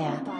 Yeah.